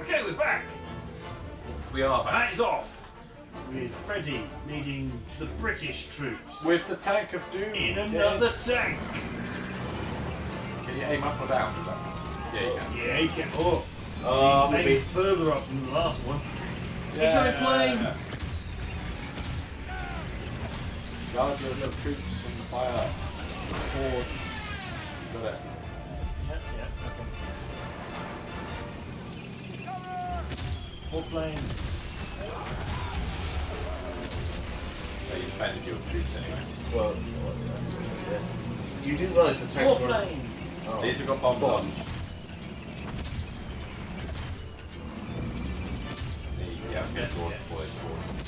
Okay, we're back. We are back. That is off. With Freddie leading the British troops With the tank of doom. in another tank. Can you aim up or down with that? Yeah, you can. Yeah, he can. Oh, Oh, ah, I'm a maybe bit. further up than the last one. Yeah. Incoming planes. Guard your little troops from the fire. Forward. Got it. Yeah, yeah, okay. More planes. Yeah, you defended your troops anyway. Well, yeah. You do realise the tanks More were. planes. Oh. These have got bombs, Bombs. on. You have to go Yeah, forward yeah. before they forward.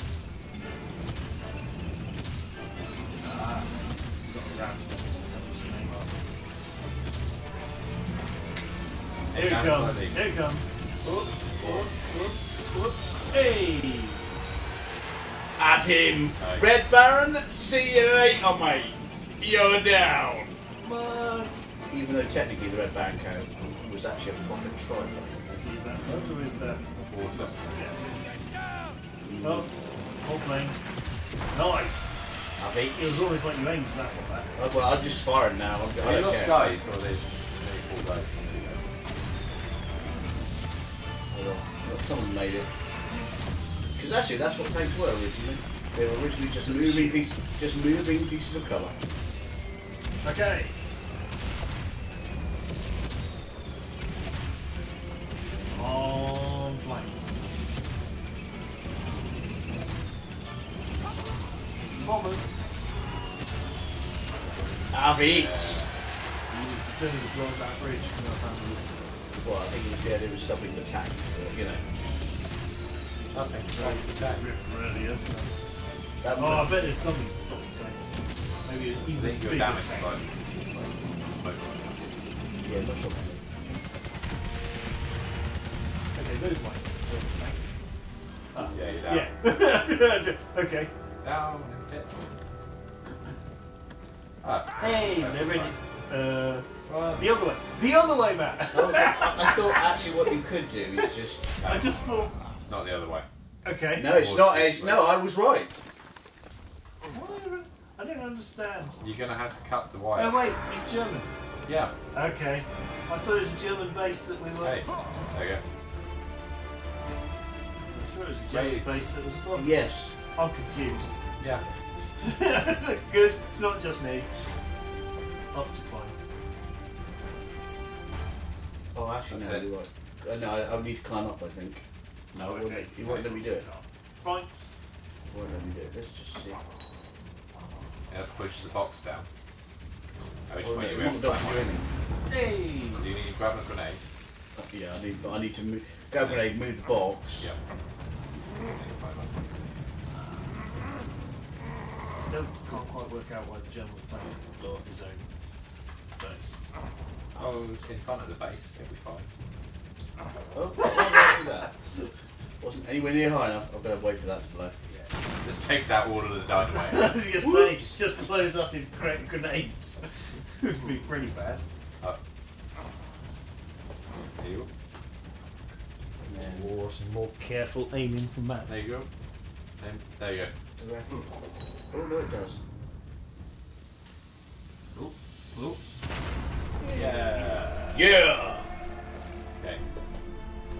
Here it comes. Here it comes. Whoop, whoop, whoop, whoop. Hey! At him! Nice. Red Baron, see you later, mate! You're down! What? Even though technically the Red Baron count was actually a fucking trike. Is that boat or is that Water. Yes. Oh, it's more planes. Nice! I've It was always like you aimed that one back. Oh, well, I'm just firing now. I'm, I Are you don't lost care. guys or there's only four guys? Three guys? Hold on. Well, Someone made it. Because actually, that's what tanks were originally. They were originally just moving pieces, just moving pieces of colour. Okay. On. It's the bombers. Eight. He was determined to blow that bridge. You know, apparently. Well, I think it was the idea of stopping the tanks, but you know. Nothing. Right, the tank. Rift earlier, so. That Oh, I bet there's something to stop the tanks. Maybe an I even think your bigger damage tank. slightly because it's like smoke running up. yeah, not sure. Okay, move mine. Move the tank. Ah, Yeah, you're down. Yeah. okay. Down and hit. Ah. Hey, they're ready. Uh, Well, the other way. The other way, Matt. Oh, I, I thought actually what you could do is just. I just thought. It's not the other way. Okay. No, it's not. It's no. I was right. Why- I don't understand. You're gonna have to cut the wire. Oh wait, he's German. Yeah. Okay. I thought it was a German base that we were. Hey. There you go. I'm sure it was a German Wait. base that was above. Yes. I'm confused. Yeah. Is that good? It's not just me. Up Oh, actually, That's no. it. You're right. Uh, no, I, I need to climb up. I think. No, it won't, he won't let me do it. Fine. He won't let me do it. Let's just see. You have to push the box down. At which Oh, point you it have to won't do on anything. Hey. Do you need to grab a grenade? Uh, Yeah, I need. But I need to move. Go grenade. Move the box. Yeah. Still can't quite work out why the German was planning to blow up his own base. Oh, it's in front of the base. It'll be fine. Oh, I that. Wasn't anywhere near high enough. I've got to wait for that to blow. It just takes out all of the I dynamite. was gonna say, just blows up his gre- grenades. Would be pretty bad. Up. There you go. And then Or some more careful aiming from Matt. There you go. Then, there you go. Oh no, it does. Oh, oh. Yeah. Yeah. Okay.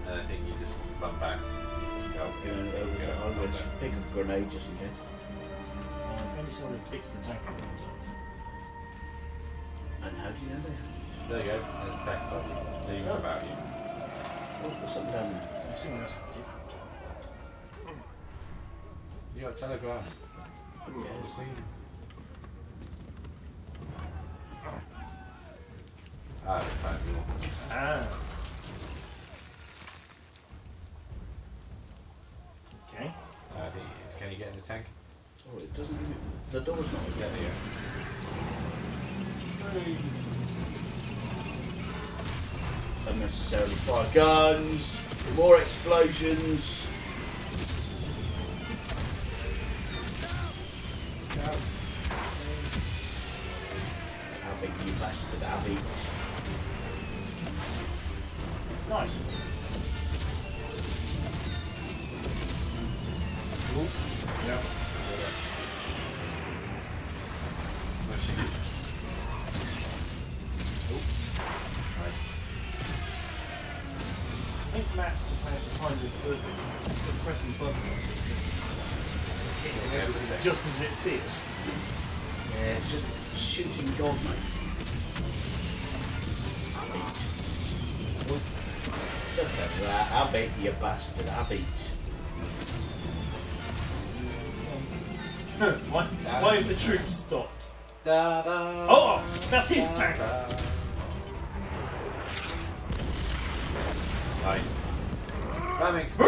And I think you just run back. Go. You know, go, I was, go, I was go, going go. to pick up a grenade just in case. Well, if only someone had fixed the tank in the. And how do you know that? There you go. There's the tech button. So you know about you. Oh, there's something down there. I'm assuming that's different. You got a telegraph. Ah, the time rule. Ah. Okay. Uh, I think. Can you get in the tank? Oh, it doesn't give me. The door's not Yeah, open. there you Unnecessarily fire guns. More explosions. To find. Pressing buttons. Hitting everything just as it appears. Yeah, it's just shooting God, mate. Have it. Look at that. Have it, you bastard. Have it. why, why have the troops stopped? Da da. Oh, that's his tank. Nice. Ramming speed.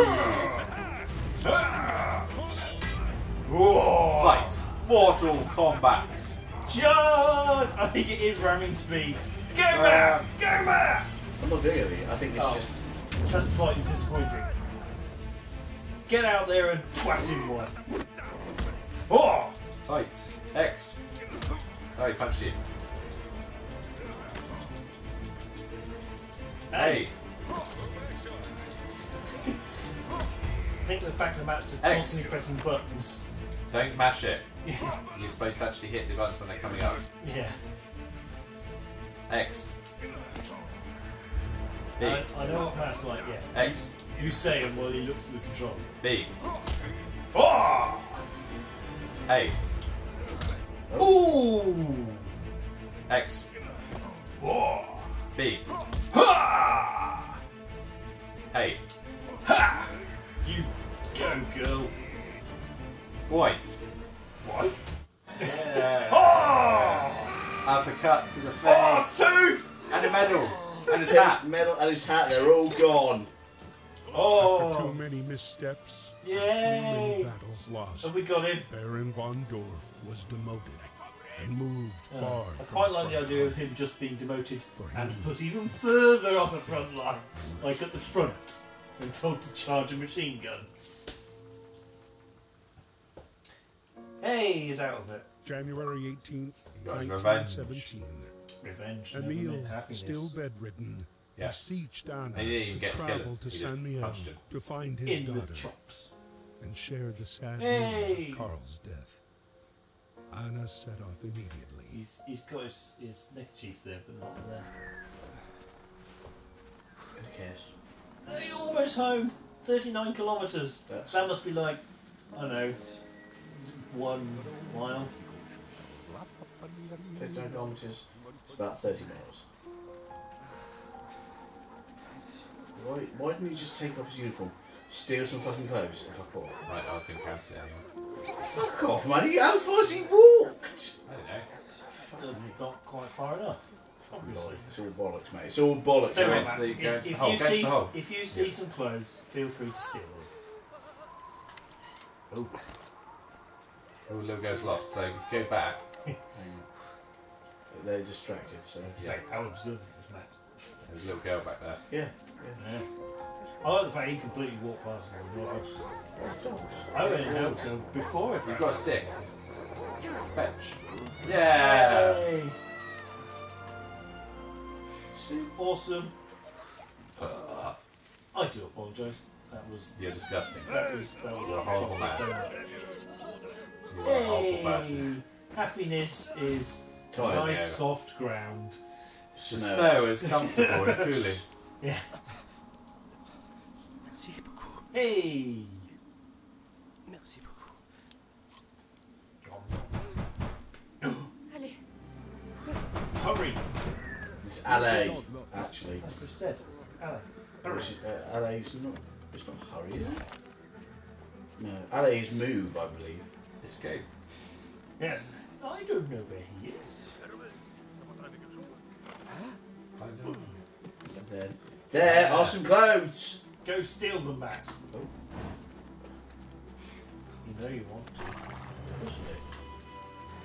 Whoa! Fight. Mortal Kombat. Charge! I think it is ramming speed. Go Uh, Matt! Go Matt! I'm not doing anything. I think it's Oh. just. That's slightly disappointing. Get out there and twat him one. Oh! Fight. X. Oh, he punched you. Hey. I think the fact that Matt's just X. constantly pressing buttons. Don't mash it. You're supposed to actually hit the buttons when they're coming up. Yeah. X. B. I, I know what Matt's like, yeah. X. You say him while he looks at the control. B. Oh! A. Ooh! X. Oh! B. Ha! A. Ha! You go, girl. Boy. What? Yeah. Oh! Uppercut to the Oh, face. tooth! and a medal. And his His hat. medal and his hat, they're all gone. Oh. After Oh! too many missteps, too many battles lost, Have we got him? Baron von Dorf was demoted and moved far I quite like the idea of him just being demoted and put even further on the front line, like at the front, and told to charge a machine gun. Hey, he's out of it. January 18th, got revenge. 1917. Revenge. Emile, still bedridden, Yeah. beseeched Anna He didn't even to travel to He Saint-Mihiel to find his in daughter and share the sad Hey. news of Karl's death. Anna set off immediately. He's he's got his, his neckerchief there, but not there. Who cares? Hey, you're almost home. Thirty-nine kilometres. That's- That must be like, I don't know, one mile. 59 kilometres. It's about 30 miles. Why, why didn't he just take off his uniform, steal some fucking clothes, and fuck off? Right, I can count it anyway. Fuck off, man. How far has he walked? I don't know. Uh, Not quite far enough, obviously. It's all bollocks, mate. It's all bollocks. Tell you Go what, into Matt, the- if, go if the hole, you go see, the hole. if you see some clothes, feel free to steal them. Oh, little girl's lost. So if you go back, Hang on. They're distracted, so. As I say, how observant was Matt? there's a little girl back there. Yeah. Yeah. I like the fact he completely walked past me. Not us. I went and helped him before I You've got a stick. Fetch. Yeah. Yay. Awesome. Uh, I do apologise. That was You're disgusting. that was that was You're a horrible man. You're a horrible person. Hey, happiness is Tired. nice yeah. soft ground. The Snow. snow is comfortable and cooling. Yeah. Hey. LA, actually. That's what I said. Alan. Hurry. Which, uh, LA's not. It's not hurry, is it? No. LA's move, I believe. Escape. Yes. I don't know where he is. I know. And then. There are some clothes! Go steal them, Matt. Oh. You know you want to.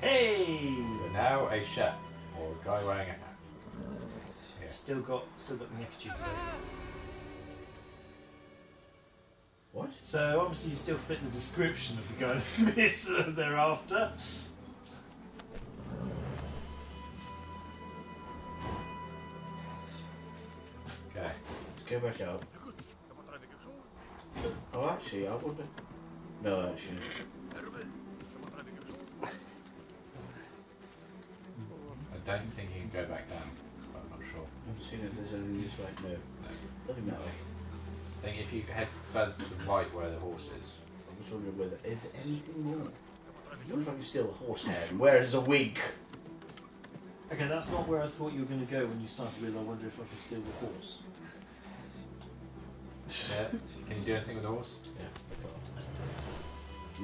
Hey! You're now a chef or a guy wearing a hat. Still got still got the neckerchief. What? So obviously you still fit the description of the guy that's they're thereafter. Okay. Go back up. Oh, actually, I wouldn't. No, actually. I don't think you can go back down but I'm not seeing if there's anything this way. No, No. nothing that way. I think if you head further to the right where the horse is, I'm just wondering whether is there anything more. I wonder if I can steal a horse head and wear it as a wig. Okay, that's not where I thought you were going to go when you started with. I wonder if I can steal the horse. yeah. can you do anything with the horse? Yeah.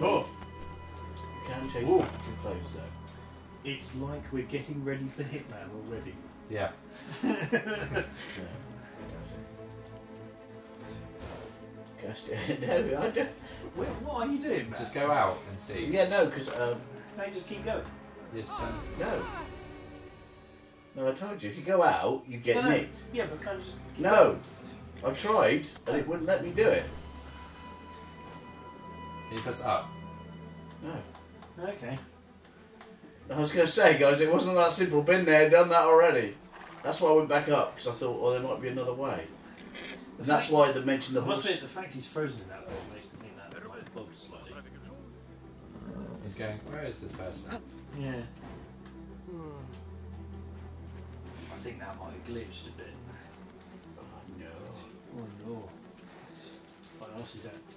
Oh, You can change Ooh. back your clothes though. it's like we're getting ready for Hitman already. Yeah. Yeah. Cast it. No, I don't. Wait, what are you doing, man? Just go out and see. Yeah, no, because um, Hey, just keep going. Just turn. no. No, I told you if you go out, you get No, no. nicked. Yeah, but kind of just. keep No, I tried and it wouldn't let me do it. Can you press up? No. Okay. I was going to say, guys, it wasn't that simple. Been there, done that already. That's why I went back up because I thought, oh, there might be another way. And that's why they mentioned the It must be the fact he's frozen in that way makes me think that it might have bugged slightly. He's going. Where is this person? Yeah. Hmm. I think that might have glitched a bit. Oh, no. Oh no. I honestly don't.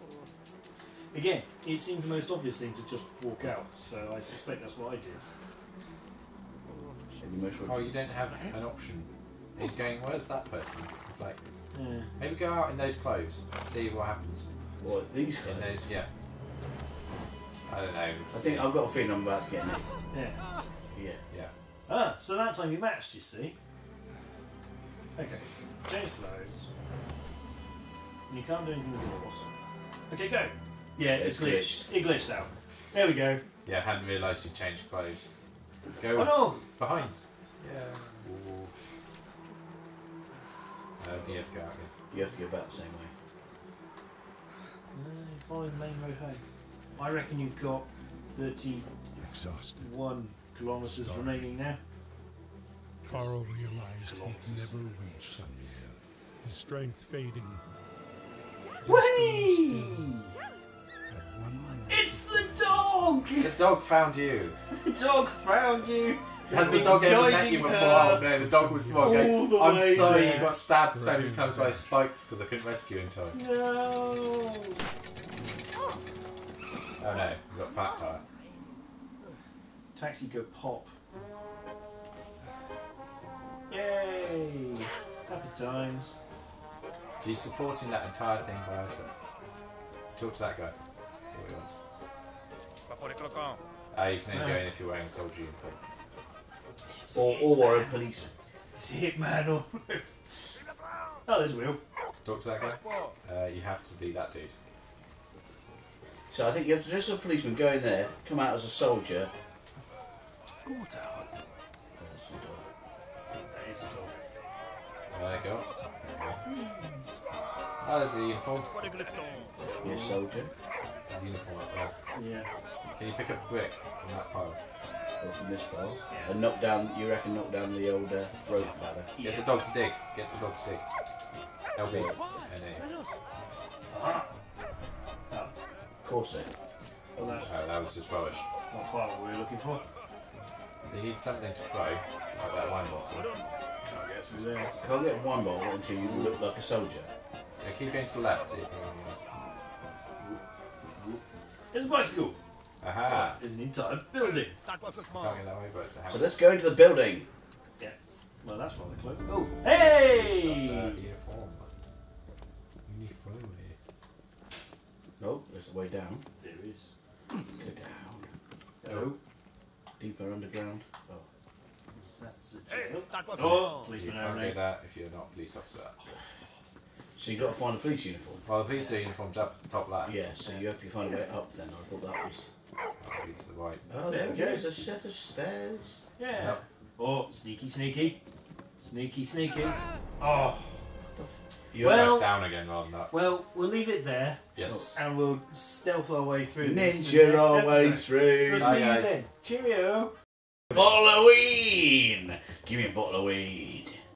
Again, it seems the most obvious thing to just walk out, so I suspect that's what I did. And you most Oh, you don't have an option. He's going. Where's that person? It's like Yeah. maybe go out in those clothes. See what happens. What, these clothes? In clothes? those, yeah. I don't know. I think I've got a feeling I'm about to get nicked. Yeah. Yeah. Yeah. Ah, so that time you matched, you see. Okay, change clothes. And you can't do anything with the horse. Okay, go. Yeah, It's it's glitched. It glitched out. There we go. Yeah, I hadn't realised you changed clothes. Oh Go no! behind. Yeah. Ooh. Uh, you have to go out again. You have to go back the same way. No, you're the main road home. I reckon you've got 31 Exhausted, kilometres remaining now. Karl realized he'd never reach Samir. His strength fading. Whee! The dog found you. The dog found you! Has the dog ever met you before? Oh no, the dog was the one all the I'm way sorry there." you got stabbed so many times by spikes because I couldn't rescue you in time. No! Oh no, you got fat tire. Taxi go pop. Yay! Happy times. She's supporting that entire thing by herself. Talk to that guy. See what he wants. Ah, you can only go in if you're wearing a soldier uniform. Or, or a policeman. It's a hitman or. oh, there's Will. Talk to that guy. Uh, you have to be that dude. So I think you have to dress as a policeman, go in there, come out as a soldier. Gut, Herr Hund. That is a dog. Uh, go. Oh, there's a uniform. Be a soldier. There's a uniform up there. Yeah. Can you pick up a brick from that pile? Or from this pile. Yeah. And knock down, you reckon knock down the old uh, rope ladder. Get the dog to dig. Get the dog to dig. LB. NA. Ah. Oh, Corset. well, that's Oh, that was just rubbish. not quite what we were looking for. So you need something to throw, like that wine bottle. I guess we're there. Can't get one bottle until you look like a soldier. Yeah, keep going to the left, see if anything else. There's a bicycle. Aha! There's an entire building. Can't get that way, but it's a house. So let's go into the building. Yeah. Well, that's rather close. Oh, It's a hey! uniform. Uniform. Oh, there's the way down. There is. Go down. Hello. Oh. Deeper underground. Oh. Is that a jail? Oh, You policeman can't only. do that if you're not a police officer. So you've got to find a police uniform. Well, the police uniform's up at the top left. Yeah, so you have to find a way up then. I thought that was. I'll to the right. Oh, There there we we go. go. There's a set of stairs. Yeah. Yep. Oh, sneaky, sneaky. Sneaky, sneaky. Oh. The f- You Well- down again rather than up. Well, we'll leave it there Yes. Oh, and we'll stealth our way through this in ninja the next our way episode. through. We'll Bye, see you guys. then. Cheerio. Bottle of weed. Give me a bottle of weed.